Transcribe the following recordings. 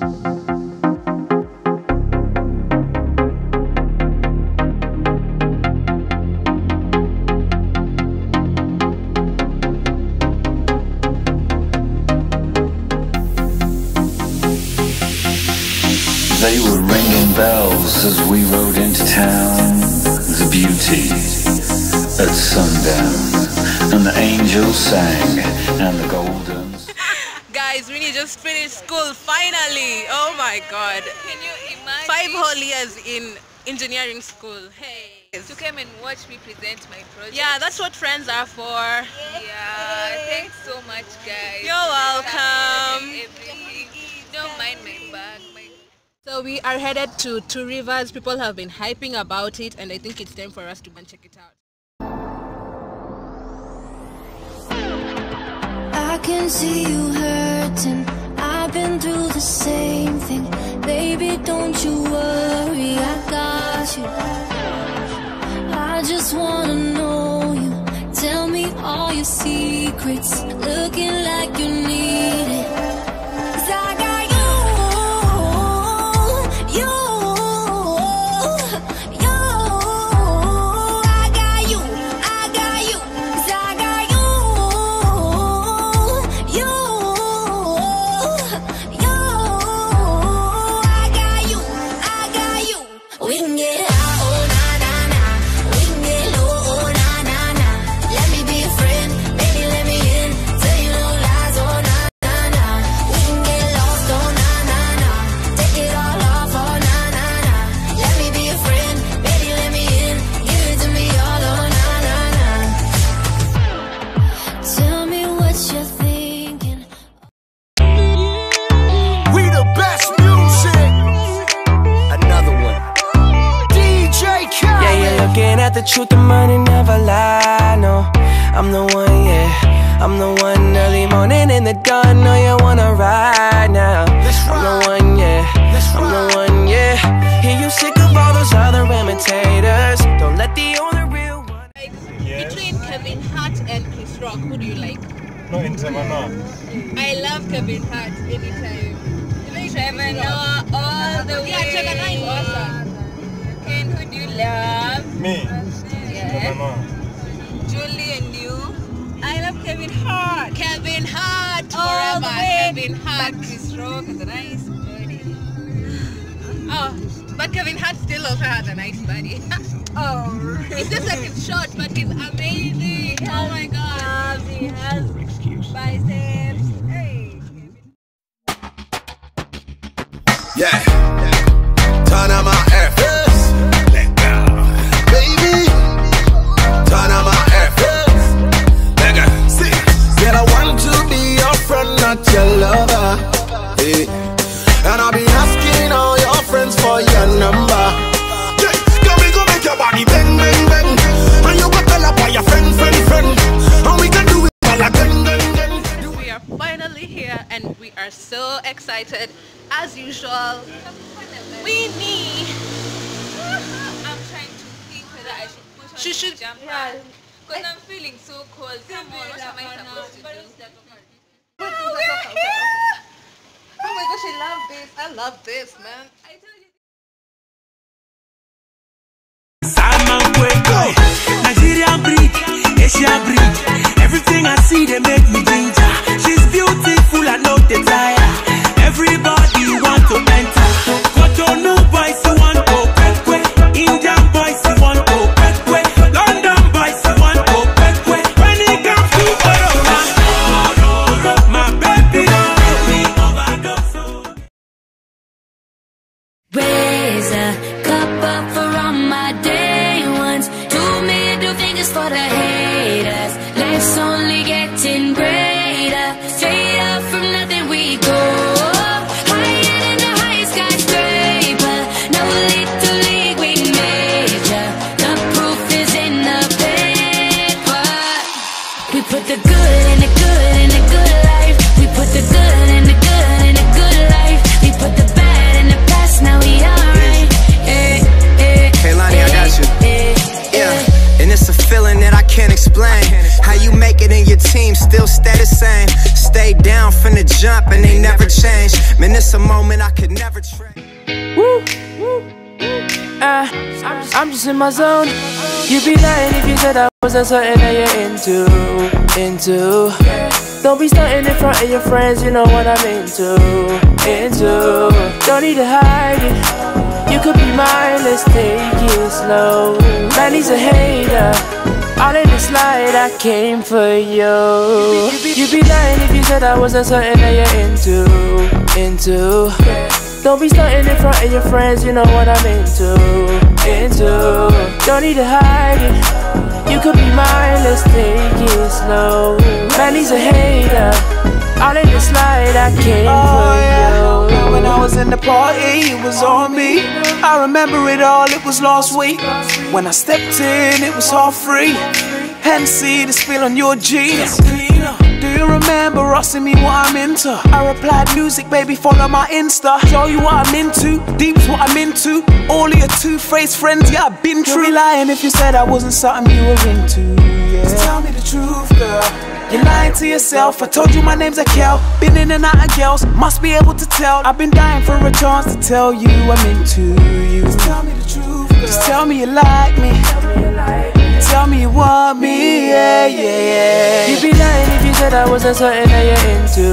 They were ringing bells as we rode into town. The beauty at sundown, and the angels sang, and the golden. Just finished school finally. Oh my god. Can you imagine? Five whole years in engineering school. Hey. to come and watch me present my project. Yeah, that's what friends are for. Yeah, thanks so much, guys. You're welcome. Don't mind my bag. My So we are headed to Two Rivers. People have been hyping about it and I think it's time for us to go and check it out. Can see you hurting. I've been through the same thing. Baby, don't you worry, I got you. I just wanna know you. Tell me all your secrets. Looking like you I'm the one, yeah. I'm the one early morning in the dawn. Know you wanna ride now. Let's I'm the one, yeah. Let's I'm the one, yeah. Hear you sick of all those other imitators. Don't let the only real one. Like, between Kevin Hart and Chris Rock, who do you like? No, in Semana. I love Kevin Hart anytime. Trevor Noah all the way. Yeah, Trevor Noah is awesome. Ken, who do you love? Me. Yeah. Semana. Julie and you. I love Kevin Hart. Kevin Hart All forever. the way. Kevin Hart. But Chris Rock is a nice body. Oh, but Kevin Hart still also has a nice body. Oh, it's just that it's short, but he's amazing. Oh my god. he has biceps. Hey. Yeah. Friend, not your lover. Hey. And I'll be asking all your friends for your number. Yeah. Come we go make your body bang, bang, bang. And you go tell up all your friend, friend, friend. And we can do it all again, gang, gang. We are finally here and we are so excited. As usual, we need. I'm trying to think whether I should put on She a should- jumper. yeah. Because I'm feeling so cold. Come on, what am I supposed to do? Oh, we're here! Oh my gosh, I love this. I love this, man. I told you. Simon Nigerian breed, Asian breed. Everything I see, they make me ginger. She's beautiful, I know the tire. Everybody team still stay the same. Stay down from the jump, and they never change. Man, it's a moment I could never trade. Woo, woo, uh, I'm just in my zone. You'd be lying if you said I wasn't something that you're into, into. Don't be stunting in front of your friends, you know what I'm into, into. Don't need to hide it. You could be mine, let's take it slow. Man, he's a hater. All in the slide, I came for you. You'd be lying if you said I wasn't something that you're into, into. Don't be stunting in front of your friends, you know what I'm into, into. Don't need to hide it. You could be mine, let's take it slow. Man, a hater. All in the slide, I came for. You. When I was in the party, it was on me. I remember it all, it was last week. When I stepped in, it was all free. And see the spill on your jeans. Do you remember asking me what I'm into? I replied, music, baby, follow my Insta. Show you what I'm into, deep's what I'm into. All of your two-faced friends, yeah, I've been true. You'd be lying if you said I wasn't something you were into, yeah. Just tell me the truth. You're lying to yourself. I told you my name's Akel. Been in and out of girls, must be able to tell. I've been dying for a chance to tell you I'm into you. Just tell me the truth, girl. Just tell me you like me. Tell me you want me, yeah, yeah, yeah. You'd be lying if you said I wasn't something that you're into,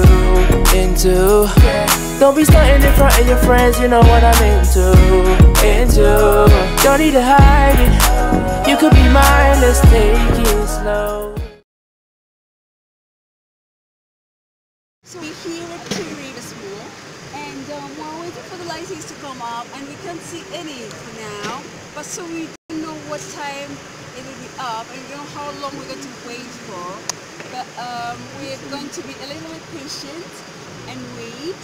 into. Don't be stunting in front of your friends, you know what I'm into, into. Don't need to hide it. You could be mine, let's take it slow. So we're here at Curita School and um, we're waiting for the license to come up and we can't see any for now. But so we don't know what time it will be up and we don't know how long we're going to wait for. But um, we're going to be a little bit patient and wait.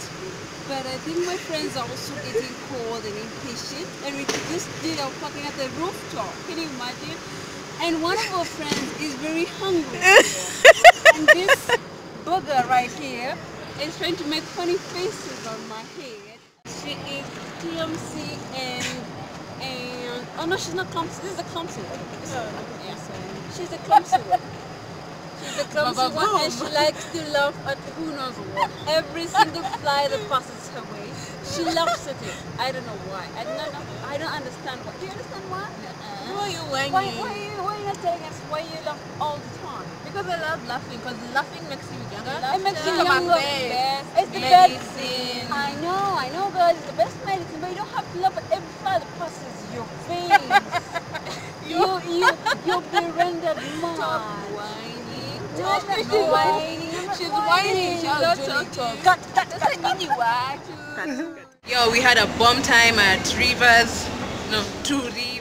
But I think my friends are also getting cold and impatient and we just did our parking at the rooftop. Can you imagine? And one of our friends is very hungry. and this booger right here is trying to make funny faces on my head. She is TMC and and oh no she's not clumsy. This is a clumsy one. This is- yeah. She's a clumsy one. She's a clumsy one and she likes to laugh at who knows what. Every single fly that passes her way. She laughs at it. I don't know why. I don't know I don't understand why. Do you understand why? Who are you Why, whining? why, you, why you not telling us why you laugh all the time? Because I love laughing. Because laughing makes you younger. It makes you Come on, younger. babe. It's the best. Medicine. I know, I know, guys. It's the best medicine, but you don't have to laugh at every fly that passes your face. you, you, you'll be rendered Stop mad. whining. No, Stop she's not whining. I'm not She's whining. She's not Julie. talking. Cut, cut, cut, cut, you are. Yo, we had a bomb time at Rivers. No, two Rivers.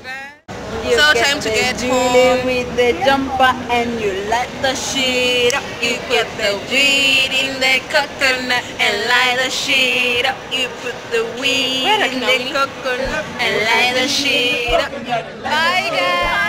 So time to get home. with the jumper and you light the shit up. You put the weed in the coconut and light the shit up. You put the weed in the coconut and light the shit up. Bye guys.